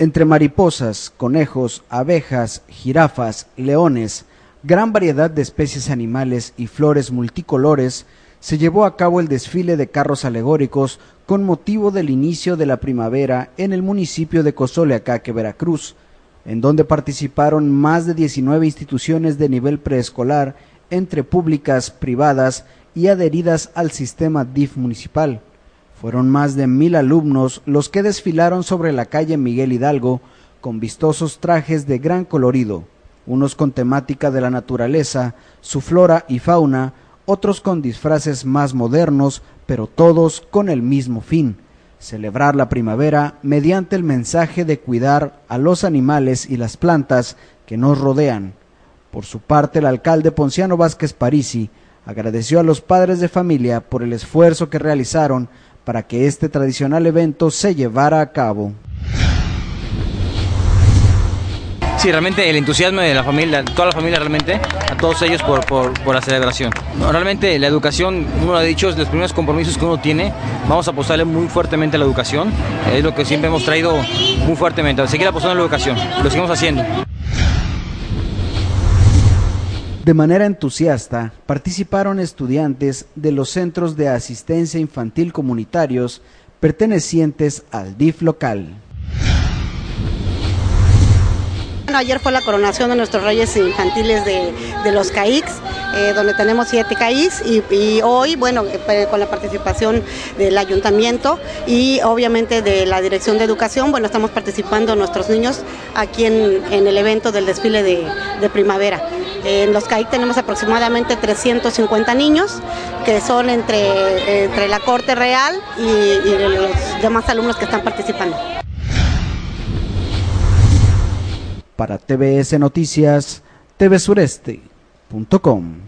Entre mariposas, conejos, abejas, jirafas, leones, gran variedad de especies animales y flores multicolores, se llevó a cabo el desfile de carros alegóricos con motivo del inicio de la primavera en el municipio de Cozoleacaque, Veracruz, en donde participaron más de 19 instituciones de nivel preescolar, entre públicas, privadas y adheridas al sistema DIF municipal. Fueron más de mil alumnos los que desfilaron sobre la calle Miguel Hidalgo con vistosos trajes de gran colorido, unos con temática de la naturaleza, su flora y fauna, otros con disfraces más modernos, pero todos con el mismo fin, celebrar la primavera mediante el mensaje de cuidar a los animales y las plantas que nos rodean. Por su parte, el alcalde Ponciano Vázquez Parisi agradeció a los padres de familia por el esfuerzo que realizaron para que este tradicional evento se llevara a cabo. Sí, realmente el entusiasmo de la familia, toda la familia realmente, a todos ellos por, por, la celebración. realmente la educación, uno ha dicho, es los primeros compromisos que uno tiene, vamos a apostarle muy fuertemente a la educación, es lo que siempre hemos traído muy fuertemente, seguir apostando en la educación, lo seguimos haciendo. De manera entusiasta participaron estudiantes de los centros de asistencia infantil comunitarios pertenecientes al DIF local. Ayer fue la coronación de nuestros reyes infantiles de, los CAIX, eh, donde tenemos siete CAIX y, hoy, bueno, eh, con la participación del ayuntamiento y obviamente de la Dirección de Educación, bueno, estamos participando nuestros niños aquí en, el evento del desfile de, primavera. En los CAIC tenemos aproximadamente 350 niños que son entre, entre la Corte Real y los demás alumnos que están participando. Para TBS Noticias, tvsureste.com.